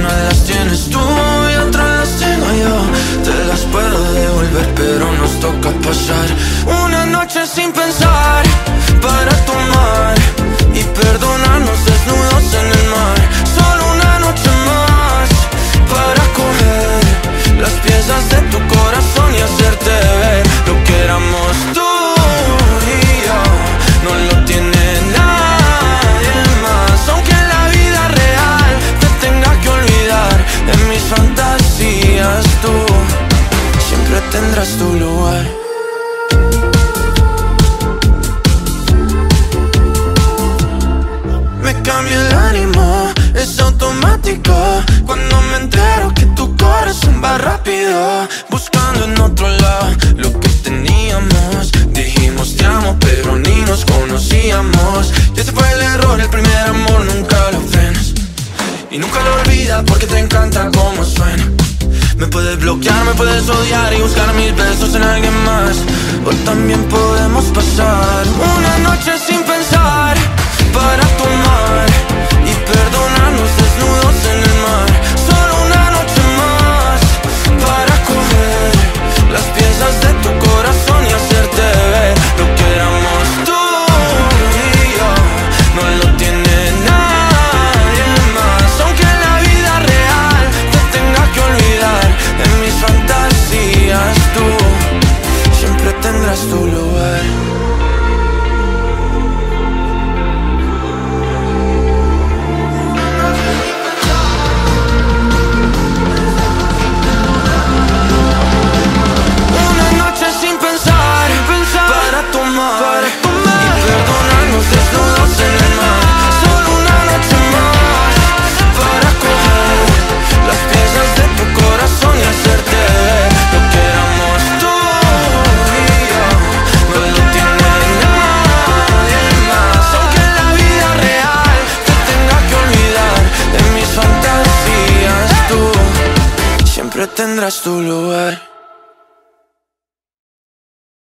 unas las tienes tú y otras las tengo yo. Te las puedo devolver pero nos toca pasar Una noche sin pensar. Me cambia el ánimo, es automático. Cuando me entero que tu corazón va rápido Buscando en otro lado lo que teníamos. Dijimos te amo pero ni nos conocíamos Y ese fue el error, el primer amor nunca lo frenas. Y nunca lo olvidas porque te encanta cómo suena me puedes bloquear, me puedes odiar y buscar mis besos en alguien más. O también podemos pasar siempre tendrás siempre tendrás tu lugar.